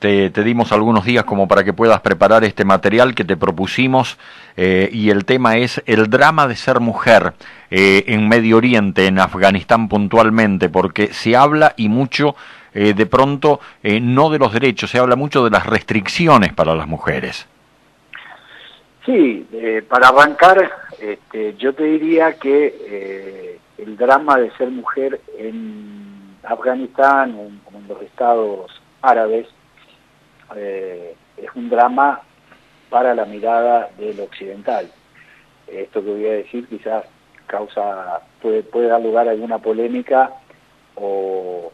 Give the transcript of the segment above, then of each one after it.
Te, dimos algunos días como para que puedas preparar este material que te propusimos eh, y el tema es el drama de ser mujer eh, en Medio Oriente, en Afganistán puntualmente, porque se habla y mucho eh, de pronto no de los derechos, se habla mucho de las restricciones para las mujeres. Sí, para arrancar, este, yo te diría que el drama de ser mujer en Afganistán, en, en los estados árabes, eh, es un drama para la mirada del occidental. Esto que voy a decir quizás causa, puede, puede dar lugar a alguna polémica o,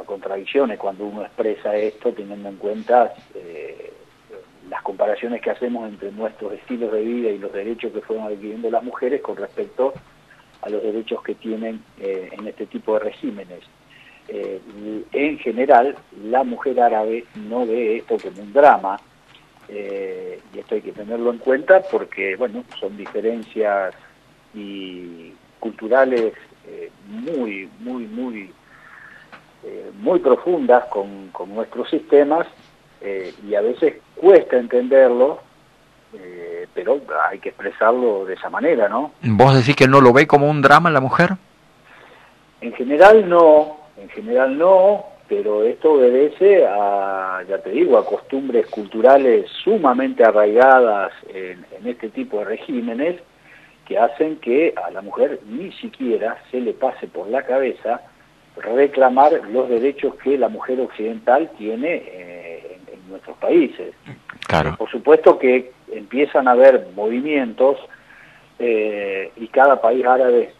a contradicciones cuando uno expresa esto teniendo en cuenta eh, las comparaciones que hacemos entre nuestros estilos de vida y los derechos que fueron adquiriendo las mujeres con respecto a los derechos que tienen eh, en este tipo de regímenes. Eh, en general la mujer árabe no ve esto como un drama, eh, y esto hay que tenerlo en cuenta porque, bueno, son diferencias y culturales eh, muy, muy, muy, muy profundas con, con nuestros sistemas y a veces cuesta entenderlo, pero hay que expresarlo de esa manera, ¿no? ¿Vos decís que no lo ve como un drama la mujer? En general no, en general no, pero esto obedece a, ya te digo, a costumbres culturales sumamente arraigadas en, este tipo de regímenes que hacen que a la mujer ni siquiera se le pase por la cabeza reclamar los derechos que la mujer occidental tiene eh, en, nuestros países. Claro. Por supuesto que empiezan a haber movimientos eh, y cada país árabe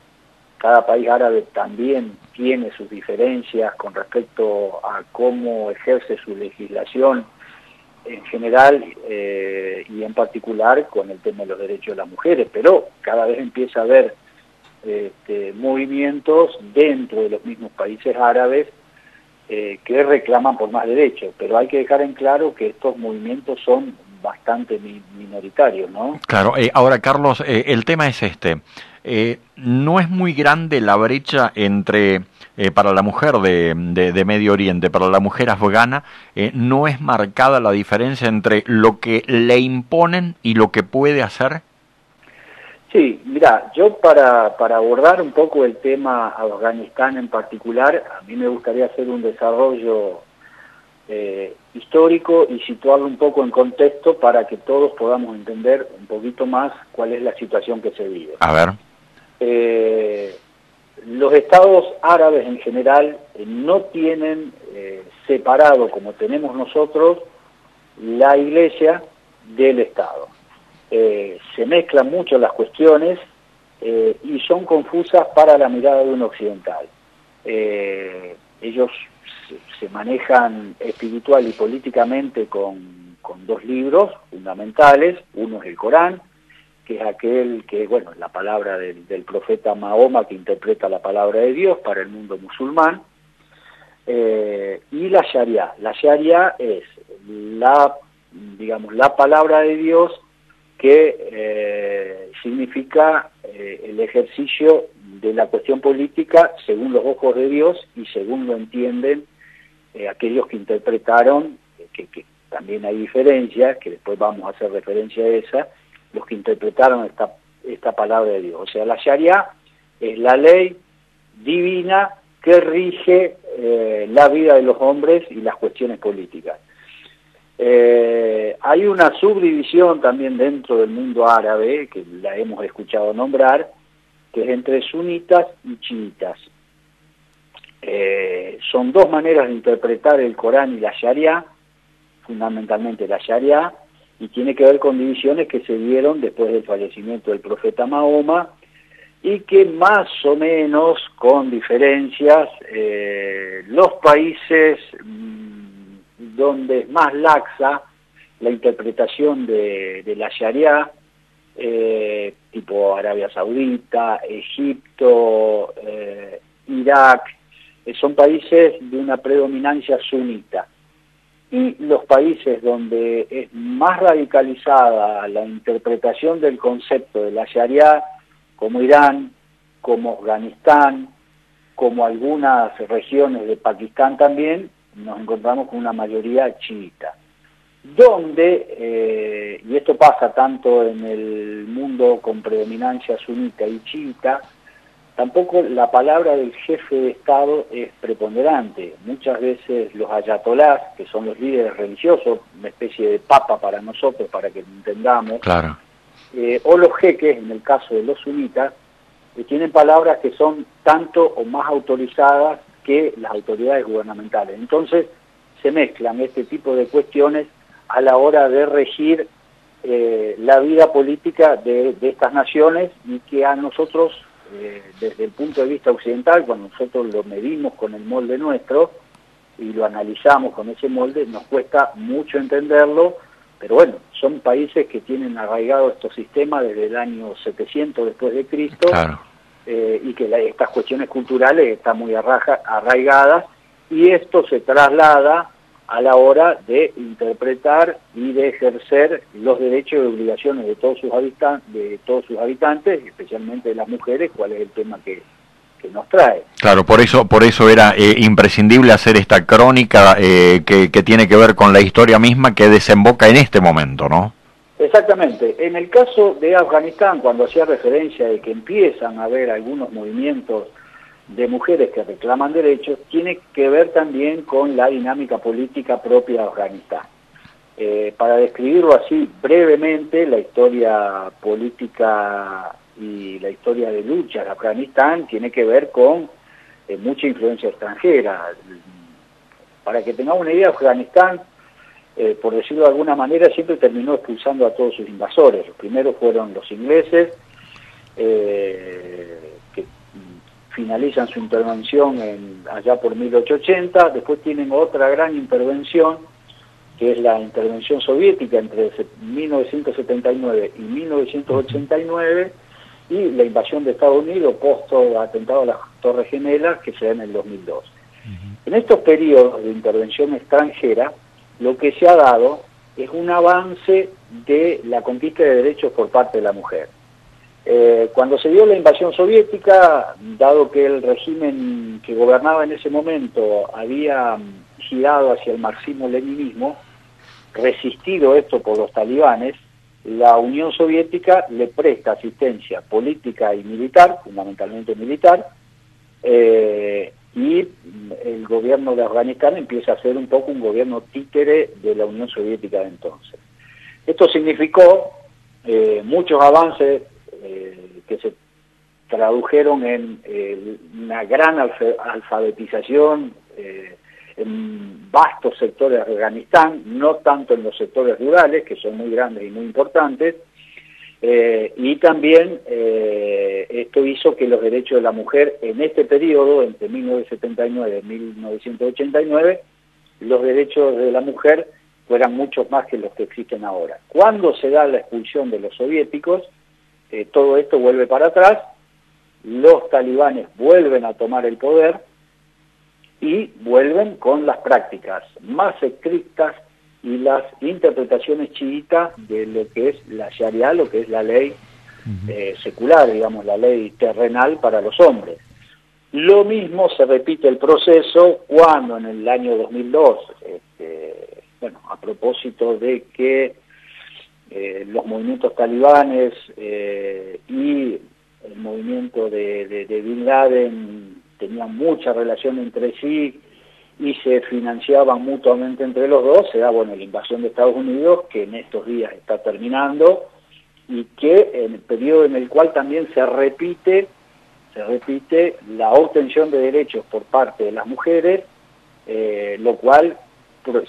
cada país árabe también tiene sus diferencias con respecto a cómo ejerce su legislación en general eh, y en particular con el tema de los derechos de las mujeres, pero cada vez empieza a haber este, movimientos dentro de los mismos países árabes eh, que reclaman por más derechos, pero hay que dejar en claro que estos movimientos son bastante minoritarios, ¿no? Claro, eh, ahora Carlos, el tema es este. Eh, no es muy grande la brecha entre, eh, para la mujer de, de, Medio Oriente, para la mujer afgana, eh, no es marcada la diferencia entre lo que le imponen y lo que puede hacer. Sí, mira, yo para, para abordar un poco el tema Afganistán en particular, a mí me gustaría hacer un desarrollo histórico y situarlo un poco en contexto para que todos podamos entender un poquito más cuál es la situación que se vive. A ver. Eh, los estados árabes en general eh, no tienen eh, separado, como tenemos nosotros, la iglesia del Estado. se mezclan mucho las cuestiones y son confusas para la mirada de un occidental. ellos se, manejan espiritual y políticamente con, con dos libros fundamentales, uno es el Corán, que es aquel que, bueno, la palabra del, profeta Mahoma que interpreta la palabra de Dios para el mundo musulmán, eh, y la Sharia. La Sharia es la, digamos, la palabra de Dios que eh, significa eh, el ejercicio de la cuestión política según los ojos de Dios y según lo entienden aquellos que interpretaron, que, que también hay diferencias, que después vamos a hacer referencia a esa, los que interpretaron esta, esta palabra de Dios. O sea, la Sharia es la ley divina que rige eh, la vida de los hombres y las cuestiones políticas. Eh, hay una subdivisión también dentro del mundo árabe, que la hemos escuchado nombrar, que es entre sunitas y chiitas. Eh, son dos maneras de interpretar el Corán y la Sharia, fundamentalmente la Sharia, y tiene que ver con divisiones que se dieron después del fallecimiento del profeta Mahoma y que más o menos con diferencias eh, los países mm, donde es más laxa la interpretación de, la Sharia, eh, tipo Arabia Saudita, Egipto, eh, Irak, son países de una predominancia sunita. Y los países donde es más radicalizada la interpretación del concepto de la Sharia, como Irán, como Afganistán, como algunas regiones de Pakistán también, nos encontramos con una mayoría chiita, donde, eh, y esto pasa tanto en el mundo con predominancia sunita y chiita, tampoco la palabra del jefe de Estado es preponderante. Muchas veces los ayatolás, que son los líderes religiosos, una especie de papa para nosotros, para que entendamos, claro. Eh, o los jeques, en el caso de los sunitas, que tienen palabras que son tanto o más autorizadas que las autoridades gubernamentales. Entonces se mezclan este tipo de cuestiones a la hora de regir eh, la vida política de, estas naciones y que a nosotros, eh, desde el punto de vista occidental, cuando nosotros lo medimos con el molde nuestro y lo analizamos con ese molde, nos cuesta mucho entenderlo, pero bueno, son países que tienen arraigado estos sistemas desde el año 700 después de Cristo eh, y que estas cuestiones culturales están muy arraigadas y esto se traslada a la hora de interpretar y de ejercer los derechos y obligaciones de todos sus habitantes, de todos sus habitantes, especialmente de las mujeres, cuál es el tema que, que nos trae. Claro, por eso, por eso era eh, imprescindible hacer esta crónica eh, que, tiene que ver con la historia misma que desemboca en este momento, ¿no? Exactamente. En el caso de Afganistán, cuando hacía referencia de que empiezan a haber algunos movimientos de mujeres que reclaman derechos, tiene que ver también con la dinámica política propia de Afganistán. Eh, para describirlo así brevemente, la historia política y la historia de lucha de Afganistán tiene que ver con eh, mucha influencia extranjera. Para que tengamos una idea, Afganistán, eh, por decirlo de alguna manera, siempre terminó expulsando a todos sus invasores. Los primeros fueron los ingleses, eh, que finalizan su intervención en, allá por 1880, después tienen otra gran intervención, que es la intervención soviética entre 1979 y 1989, y la invasión de Estados Unidos post atentado a las Torres Gemelas que se da en el 2002. En estos periodos de intervención extranjera, lo que se ha dado es un avance de la conquista de derechos por parte de la mujer. Eh, cuando se dio la invasión soviética, dado que el régimen que gobernaba en ese momento había girado hacia el marxismo-leninismo, resistido esto por los talibanes, la Unión Soviética le presta asistencia política y militar, fundamentalmente militar, eh, y el gobierno de Afganistán empieza a ser un poco un gobierno títere de la Unión Soviética de entonces. Esto significó eh, muchos avances eh, que se tradujeron en una gran alfabetización, en vastos sectores de Afganistán, no tanto en los sectores rurales, que son muy grandes y muy importantes, eh, y también eh, esto hizo que los derechos de la mujer en este periodo, entre 1979 y 1989, los derechos de la mujer fueran muchos más que los que existen ahora. Cuando se da la expulsión de los soviéticos, eh, todo esto vuelve para atrás, los talibanes vuelven a tomar el poder, y vuelven con las prácticas más estrictas y las interpretaciones chiitas de lo que es la Sharia, lo que es la ley eh, secular, digamos, la ley terrenal para los hombres. Lo mismo se repite el proceso cuando en el año 2002, este, bueno, a propósito de que eh, los movimientos talibanes eh, y el movimiento de, de Bin Laden tenían mucha relación entre sí y se financiaban mutuamente entre los dos, se da bueno la invasión de Estados Unidos, que en estos días está terminando, y que en el periodo en el cual también se repite, se repite la obtención de derechos por parte de las mujeres, eh, lo cual,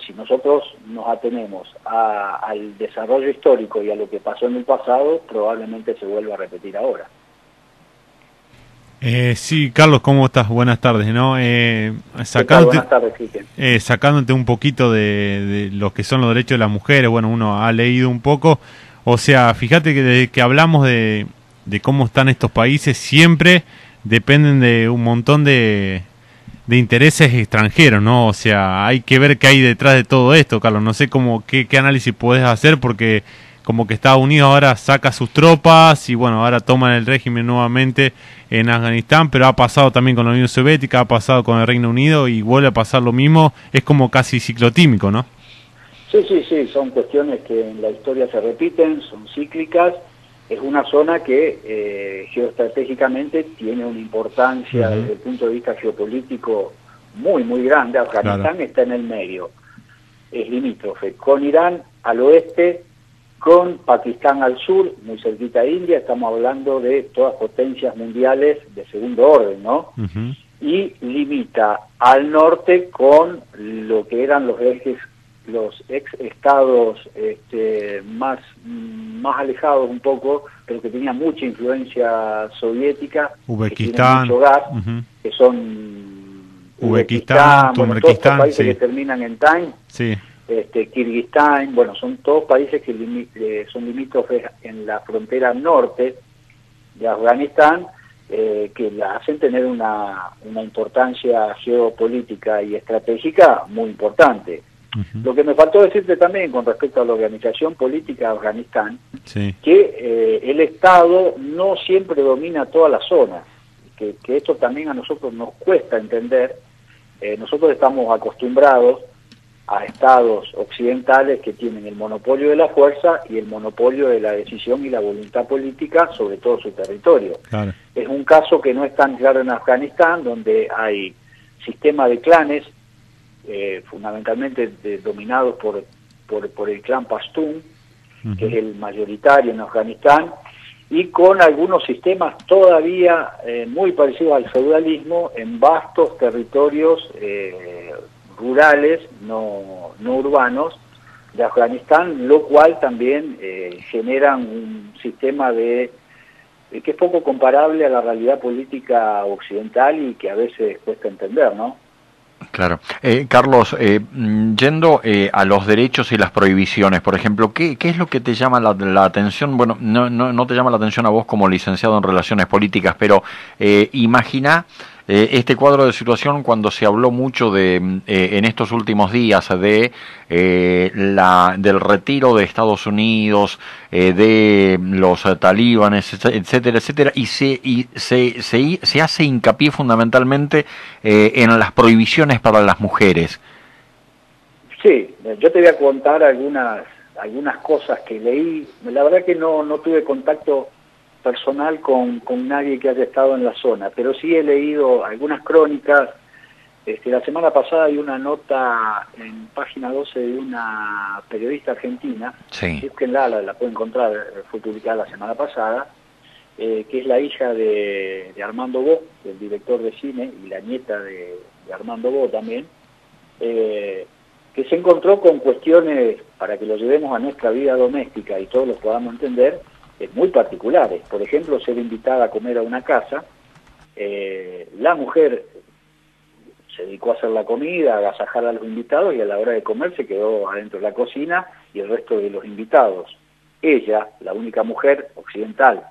si nosotros nos atenemos al desarrollo histórico y a lo que pasó en el pasado, probablemente se vuelva a repetir ahora. Eh, sí, Carlos, ¿cómo estás? Buenas tardes, ¿no? Eh, sacándote, eh, sacándote un poquito de, lo que son los derechos de las mujeres, bueno, uno ha leído un poco, o sea, fíjate que desde que hablamos de, cómo están estos países, siempre dependen de un montón de, de intereses extranjeros, ¿no? O sea, hay que ver qué hay detrás de todo esto, Carlos. No sé cómo, qué, qué análisis puedes hacer porque como que Estados Unidos ahora saca sus tropas y bueno, ahora toman el régimen nuevamente en Afganistán, pero ha pasado también con la Unión Soviética, ha pasado con el Reino Unido y vuelve a pasar lo mismo, es como casi ciclotímico, ¿no? Sí, sí, sí, son cuestiones que en la historia se repiten, son cíclicas, es una zona que eh, geoestratégicamente tiene una importancia desde el punto de vista geopolítico muy, muy grande, Afganistán está en el medio, es limítrofe, con Irán al oeste, con Pakistán al sur, muy cerquita de India, estamos hablando de todas potencias mundiales de segundo orden, ¿no? Y limita al norte con lo que eran los ejes, los ex estados este, más, más alejados un poco, pero que tenían mucha influencia soviética, Uzbekistán, que, gas, que son Uzbekistán, bueno, todos los países que terminan en Time. Sí este, Kirguistán, bueno, son todos países que eh, son limítrofes en la frontera norte de Afganistán, eh, que la hacen tener una, una, importancia geopolítica y estratégica muy importante. Lo que me faltó decirte también con respecto a la organización política de Afganistán, que eh, el Estado no siempre domina toda la zona, que, que esto también a nosotros nos cuesta entender. nosotros estamos acostumbrados a estados occidentales que tienen el monopolio de la fuerza y el monopolio de la decisión y la voluntad política sobre todo su territorio. Es un caso que no es tan claro en Afganistán, donde hay sistema de clanes, eh, fundamentalmente dominados por, por, el clan Pashtun, que es el mayoritario en Afganistán, y con algunos sistemas todavía eh, muy parecidos al feudalismo en vastos territorios eh, rurales, no, no urbanos, de Afganistán, lo cual también eh, genera un sistema de eh, que es poco comparable a la realidad política occidental y que a veces cuesta entender, ¿no? Claro. Eh, Carlos, eh, yendo eh, a los derechos y las prohibiciones, por ejemplo, ¿qué, qué es lo que te llama la, la atención? Bueno, no, no, no, te llama la atención a vos como licenciado en relaciones políticas, pero imagina eh, este cuadro de situación cuando se habló mucho de mm, eh, en estos últimos días de eh, la del retiro de Estados Unidos de los talibanes etcétera etcétera y se y se, se, se hace hincapié fundamentalmente en las prohibiciones para las mujeres. Sí yo te voy a contar algunas algunas cosas que leí. La verdad que no no tuve contacto personal con, con nadie que haya estado en la zona, pero sí he leído algunas crónicas. Este, la semana pasada hay una nota en página 12 de una periodista argentina, sí. la, la puede encontrar, fue publicada la semana pasada, eh, que es la hija de, Armando Bo, el director de cine, y la nieta de, Armando Bo también, eh, que se encontró con cuestiones, para que lo llevemos a nuestra vida doméstica y todos lo podamos entender, muy particulares. Por ejemplo, ser invitada a comer a una casa, eh, la mujer se dedicó a hacer la comida, a agasajar a los invitados y a la hora de comer se quedó adentro de la cocina y el resto de los invitados. Ella, la única mujer occidental,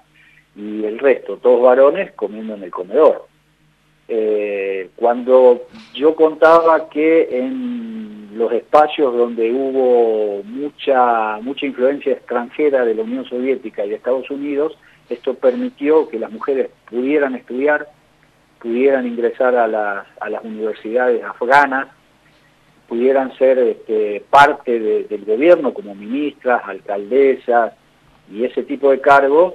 y el resto, todos varones, comiendo en el comedor. Eh, cuando yo contaba que en los espacios donde hubo mucha, mucha influencia extranjera de la Unión Soviética y de Estados Unidos, esto permitió que las mujeres pudieran estudiar, pudieran ingresar a las, a las universidades afganas, pudieran ser este, parte del gobierno como ministras, alcaldesas y ese tipo de cargos,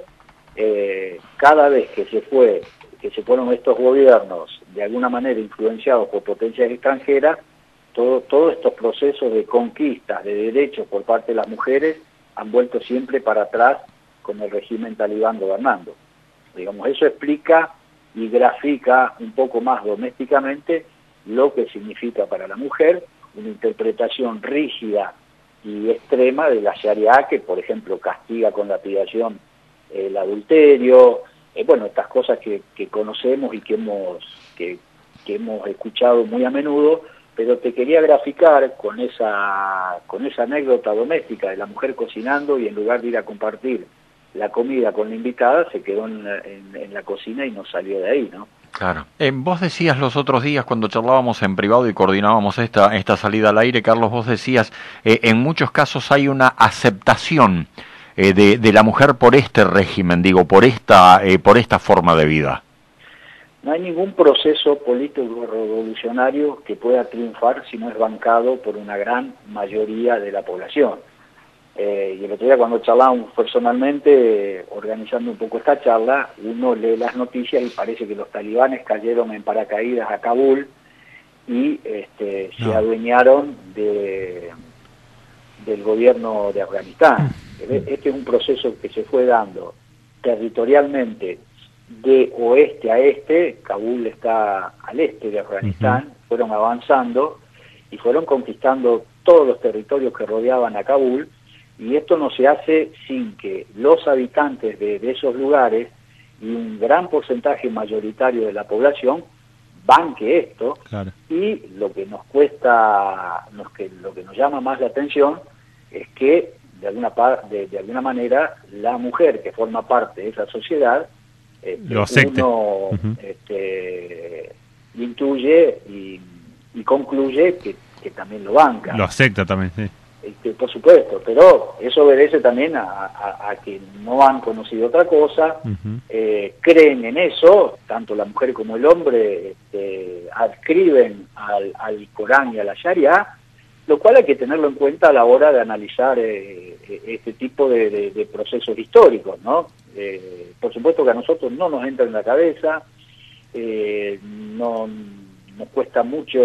eh, cada vez que se fue, que se fueron estos gobiernos de alguna manera influenciados por potencias extranjeras, todos estos procesos de conquistas de derechos por parte de las mujeres han vuelto siempre para atrás con el régimen talibán gobernando. Digamos, eso explica y grafica un poco más domésticamente lo que significa para la mujer una interpretación rígida y extrema de la Sharia que, por ejemplo, castiga con lapidación el adulterio, eh, bueno, estas cosas que, conocemos y que hemos, que hemos escuchado muy a menudo, pero te quería graficar con esa, con esa anécdota doméstica de la mujer cocinando y en lugar de ir a compartir la comida con la invitada, se quedó en, la cocina y no salió de ahí, ¿no? Claro. Eh, vos decías los otros días cuando charlábamos en privado y coordinábamos esta, esta salida al aire, Carlos, vos decías, eh, en muchos casos hay una aceptación de, de, la mujer por este régimen, digo, por esta, por esta forma de vida? No hay ningún proceso político revolucionario que pueda triunfar si no es bancado por una gran mayoría de la población. Eh, y el otro día cuando charlamos personalmente, organizando un poco esta charla, uno lee las noticias y parece que los talibanes cayeron en paracaídas a Kabul y este, se adueñaron de, del gobierno de Afganistán. Mm. Este es un proceso que se fue dando territorialmente de oeste a este, Kabul está al este de Afganistán, fueron avanzando y fueron conquistando todos los territorios que rodeaban a Kabul, y esto no se hace sin que los habitantes de, esos lugares y un gran porcentaje mayoritario de la población banque esto y lo que nos cuesta, nos, que, lo que nos llama más la atención es que de alguna, de, de alguna manera la mujer que forma parte de esa sociedad este, uno este, intuye y, concluye que, también lo banca. Lo acepta también, sí. Este, por supuesto, pero eso obedece también a, que no han conocido otra cosa, eh, creen en eso, tanto la mujer como el hombre este, adscriben al, al Corán y a la Sharia, lo cual hay que tenerlo en cuenta a la hora de analizar eh, eh, este tipo de, procesos históricos, ¿no? Eh, por supuesto que a nosotros no nos entra en la cabeza, no nos cuesta mucho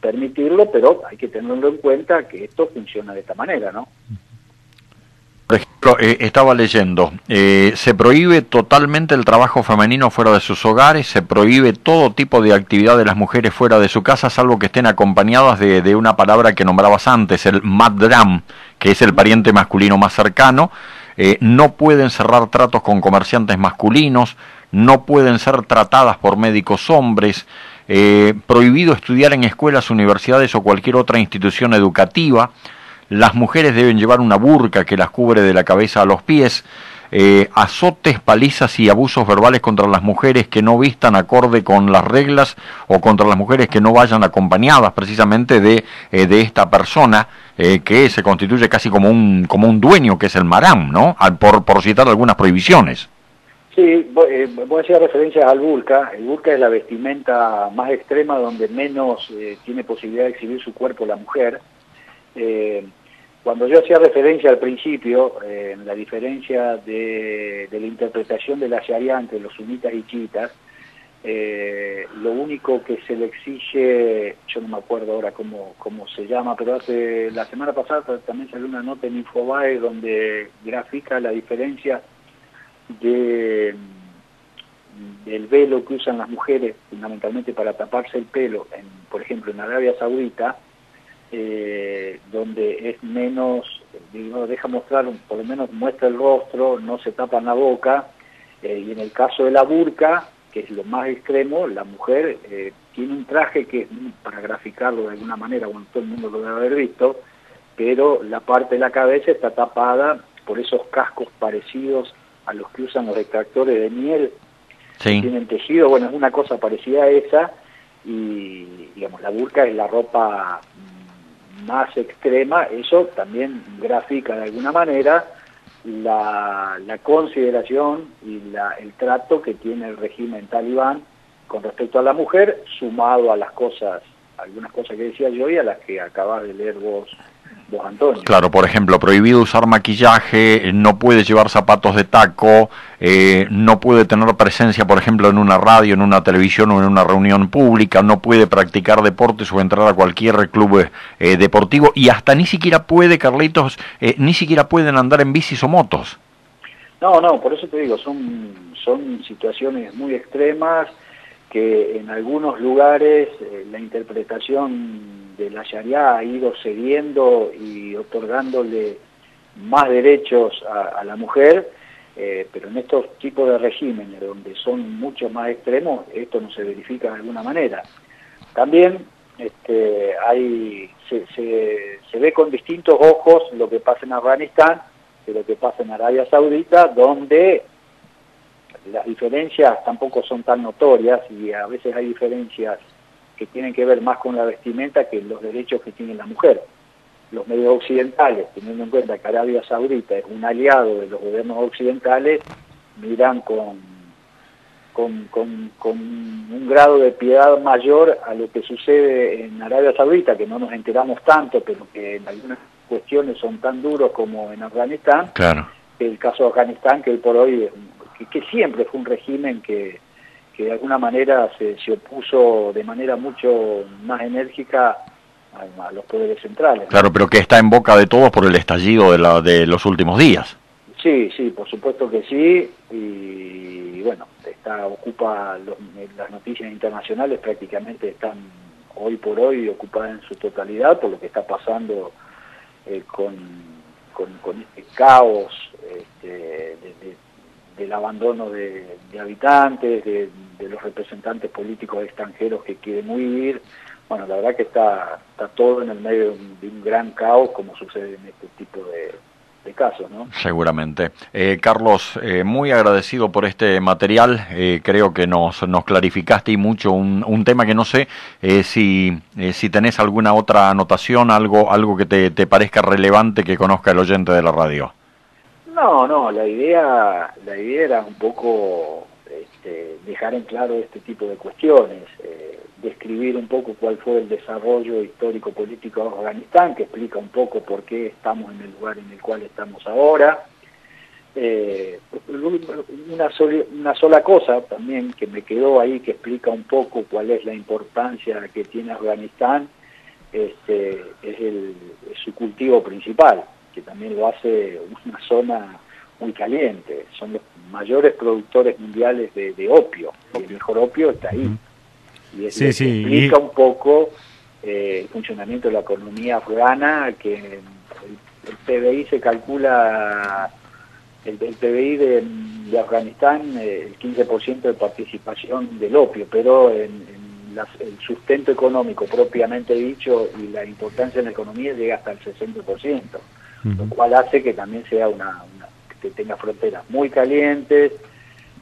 permitirlo, pero hay que tenerlo en cuenta que esto funciona de esta manera, ¿no? Eh, estaba leyendo, eh, se prohíbe totalmente el trabajo femenino fuera de sus hogares, se prohíbe todo tipo de actividad de las mujeres fuera de su casa, salvo que estén acompañadas de, una palabra que nombrabas antes, el madram, que es el pariente masculino más cercano. Eh, no pueden cerrar tratos con comerciantes masculinos, no pueden ser tratadas por médicos hombres, prohibido estudiar en escuelas, universidades o cualquier otra institución educativa las mujeres deben llevar una burca que las cubre de la cabeza a los pies, eh, azotes, palizas y abusos verbales contra las mujeres que no vistan acorde con las reglas o contra las mujeres que no vayan acompañadas precisamente de, eh, de esta persona eh, que se constituye casi como un, como un dueño que es el maram, ¿no? Por, por citar algunas prohibiciones. Sí, voy, a hacer referencia al burka. El burka es la vestimenta más extrema donde menos tiene posibilidad de exhibir su cuerpo la mujer. Cuando yo hacía referencia al principio, eh, la diferencia de, la interpretación de la Sharia entre los sunitas y chiitas, eh, lo único que se le exige, yo no me acuerdo ahora cómo, cómo se llama, pero hace la semana pasada también salió una nota en Infobae donde grafica la diferencia de del velo que usan las mujeres fundamentalmente para taparse el pelo, en, por ejemplo en Arabia Saudita, eh, donde es menos, digo, deja mostrar, por lo menos muestra el rostro, no se tapa la boca, eh, y en el caso de la burka, que es lo más extremo, la mujer eh, tiene un traje que, para graficarlo de alguna manera, bueno, todo el mundo lo debe haber visto, pero la parte de la cabeza está tapada por esos cascos parecidos a los que usan los extractores de miel, tienen tejido, bueno, es una cosa parecida a esa, y digamos, la burka es la ropa más extrema, eso también grafica de alguna manera la, consideración y la, el trato que tiene el régimen talibán con respecto a la mujer, sumado a las cosas, algunas cosas que decía yo y a las que acabas de leer vos Claro, por ejemplo, prohibido usar maquillaje, eh, no puede llevar zapatos de taco, eh, no puede tener presencia, por ejemplo, en una radio, en una televisión o en una reunión pública, no puede practicar deportes o entrar a cualquier club eh, deportivo y hasta ni siquiera puede, Carlitos, ni siquiera pueden andar en bicis o motos. No, no, por eso te digo, son, son situaciones muy extremas que en algunos lugares la interpretación de la Sharia ha ido cediendo y otorgándole más derechos a, la mujer, eh, pero en estos tipos de regímenes donde son mucho más extremos, esto no se verifica de alguna manera. También este, hay, se, se, ve con distintos ojos lo que pasa en Afganistán que lo que pasa en Arabia Saudita, donde las diferencias tampoco son tan notorias y a veces hay diferencias que tienen que ver más con la vestimenta que los derechos que tiene la mujer. los medios occidentales, teniendo en cuenta que Arabia Saudita es un aliado de los gobiernos occidentales, miran con, con, con, un grado de piedad mayor a lo que sucede en Arabia Saudita, que no nos enteramos tanto, pero que en algunas cuestiones son tan duros como en Afganistán. Claro. El caso de Afganistán, que hoy por hoy, que, siempre fue un régimen que, que de alguna manera se, se opuso de manera mucho más enérgica a, los poderes centrales. Claro, pero que está en boca de todos por el estallido de, la, de los últimos días. Sí, sí, por supuesto que sí, y, bueno, está ocupa las noticias internacionales prácticamente están hoy por hoy ocupadas en su totalidad por lo que está pasando eh, con, con, este caos este, del abandono de, habitantes, de, los representantes políticos extranjeros que quieren huir, bueno, la verdad que está, está todo en el medio de un, gran caos como sucede en este tipo de, casos, ¿no? Seguramente. Eh, Carlos, eh, muy agradecido por este material. Eh, creo que nos, nos clarificaste y mucho un, un tema que no sé si, si tenés alguna otra anotación, algo, algo que te parezca relevante que conozca el oyente de la radio. No, no, la idea, la idea era un poco este, dejar en claro este tipo de cuestiones describir un poco cuál fue el desarrollo histórico-político de Afganistán, que explica un poco por qué estamos en el lugar en el cual estamos ahora. Eh, una, sola cosa también que me quedó ahí, que explica un poco cuál es la importancia que tiene Afganistán, este, es, el, su cultivo principal, que también lo hace una zona muy caliente. Son los mayores productores mundiales de, opio. El mejor opio está ahí. Y eso explica un poco eh, el funcionamiento de la economía afgana, que el, PBI se calcula, el, PBI de, Afganistán, eh, el 15% de participación del opio, pero en, el sustento económico propiamente dicho y la importancia en la economía llega hasta el 60%, lo cual hace que también sea una, que tenga fronteras muy calientes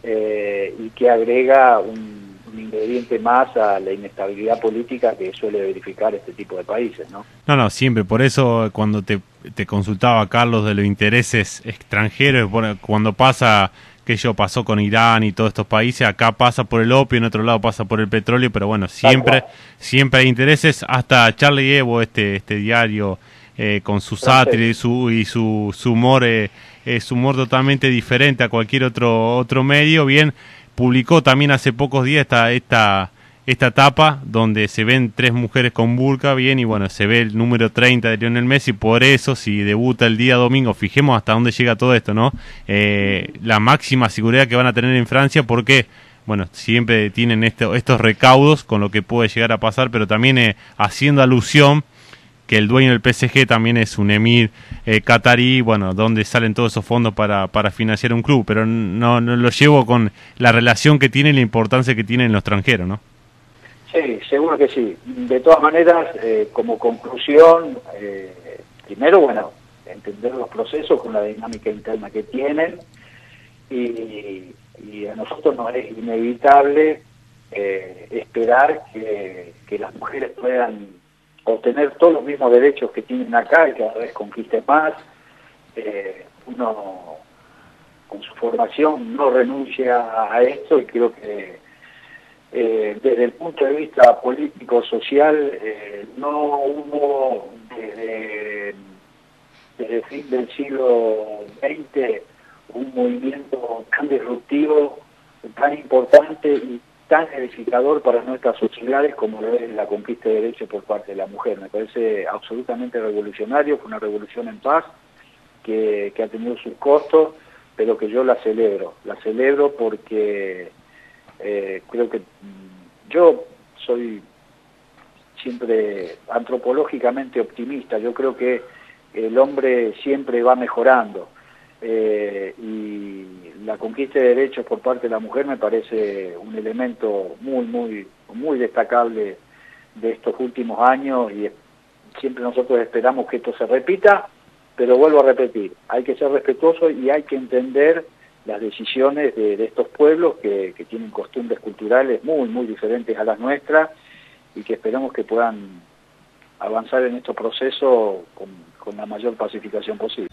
eh, y que agrega un un ingrediente más a la inestabilidad política que suele verificar este tipo de países, ¿no? No, no, siempre. Por eso cuando te, te consultaba Carlos de los intereses extranjeros, cuando pasa que yo pasó con Irán y todos estos países, acá pasa por el opio, en otro lado pasa por el petróleo, pero bueno, siempre siempre hay intereses, hasta Charlie Evo, este este diario eh, con su sátira y su y su, su humor eh, es humor totalmente diferente a cualquier otro otro medio, bien publicó también hace pocos días esta, esta, esta etapa donde se ven tres mujeres con burka, bien, y bueno, se ve el número 30 de Lionel Messi, por eso si debuta el día domingo, fijemos hasta dónde llega todo esto, ¿no? Eh, la máxima seguridad que van a tener en Francia, porque, bueno, siempre tienen esto, estos recaudos con lo que puede llegar a pasar, pero también eh, haciendo alusión que el dueño del PSG también es un emir eh, catarí, bueno, donde salen todos esos fondos para, para financiar un club, pero no, no lo llevo con la relación que tiene y la importancia que tiene en lo extranjero, ¿no? Sí, seguro que sí. De todas maneras, eh, como conclusión, eh, primero, bueno, entender los procesos con la dinámica interna que tienen y, y a nosotros nos es inevitable eh, esperar que, que las mujeres puedan obtener todos los mismos derechos que tienen acá y cada vez conquiste más. Eh, uno con su formación no renuncia a esto y creo que eh, desde el punto de vista político-social eh, no hubo desde, desde el fin del siglo XX un movimiento tan disruptivo, tan importante y tan edificador para nuestras sociedades como lo es la conquista de derechos por parte de la mujer. Me parece absolutamente revolucionario, fue una revolución en paz que, ha tenido sus costos, pero que yo la celebro. La celebro porque eh, creo que mm, yo soy siempre antropológicamente optimista. Yo creo que el hombre siempre va mejorando. Eh, y la conquista de derechos por parte de la mujer me parece un elemento muy, muy, muy destacable de estos últimos años y siempre nosotros esperamos que esto se repita, pero vuelvo a repetir, hay que ser respetuoso y hay que entender las decisiones de, estos pueblos que, tienen costumbres culturales muy, muy diferentes a las nuestras y que esperamos que puedan avanzar en estos procesos con la mayor pacificación posible.